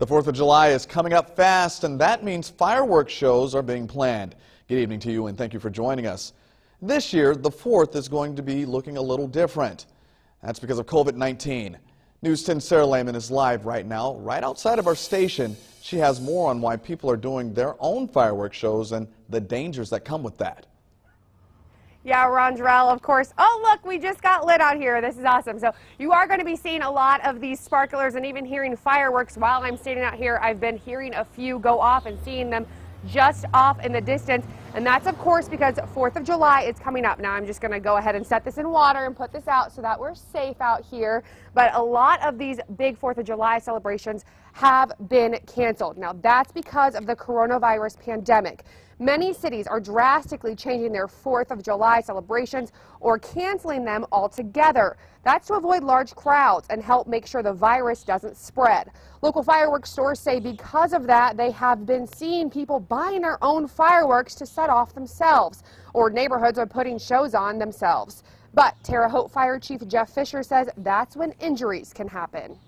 The 4th of July is coming up fast, and that means fireworks shows are being planned. Good evening to you, and thank you for joining us. This year, the 4th is going to be looking a little different. That's because of COVID-19. News 10 Sarah Lehman is live right now, right outside of our station. She has more on why people are doing their own fireworks shows and the dangers that come with that. Yeah, Ron Jarrell, of course. Oh, look, we just got lit out here. This is awesome. So you are going to be seeing a lot of these sparklers and even hearing fireworks while I'm standing out here. I've been hearing a few go off and seeing them just off in the distance. And that's, of course, because 4th of July is coming up. Now, I'm just going to go ahead and set this in water and put this out so that we're safe out here. But a lot of these big 4th of July celebrations have been canceled. Now, that's because of the coronavirus pandemic. Many cities are drastically changing their 4th of July celebrations or canceling them altogether. That's to avoid large crowds and help make sure the virus doesn't spread. Local fireworks stores say because of that, they have been seeing people buying their own fireworks to set off themselves, or neighborhoods are putting shows on themselves. But Terre Haute Fire Chief Jeff Fisher says that's when injuries can happen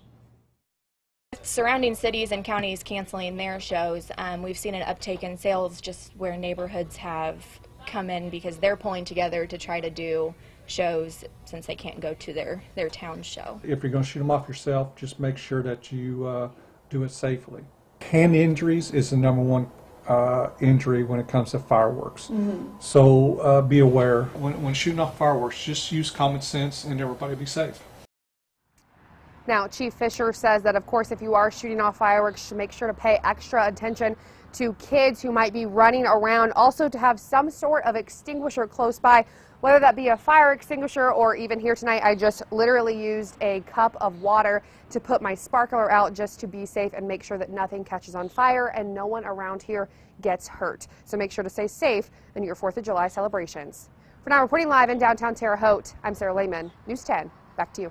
surrounding cities and counties canceling their shows, um, we've seen an uptake in sales just where neighborhoods have come in because they're pulling together to try to do shows since they can't go to their, their town show. If you're going to shoot them off yourself, just make sure that you uh, do it safely. Hand injuries is the number one uh, injury when it comes to fireworks. Mm-hmm. So uh, be aware. When, when shooting off fireworks, just use common sense and everybody be safe. Now, Chief Fisher says that, of course, if you are shooting off fireworks, to make sure to pay extra attention to kids who might be running around. Also, to have some sort of extinguisher close by, whether that be a fire extinguisher or even here tonight, I just literally used a cup of water to put my sparkler out just to be safe and make sure that nothing catches on fire and no one around here gets hurt. So make sure to stay safe in your 4th of July celebrations. For now, reporting live in downtown Terre Haute, I'm Sarah Lehman, News 10. Back to you.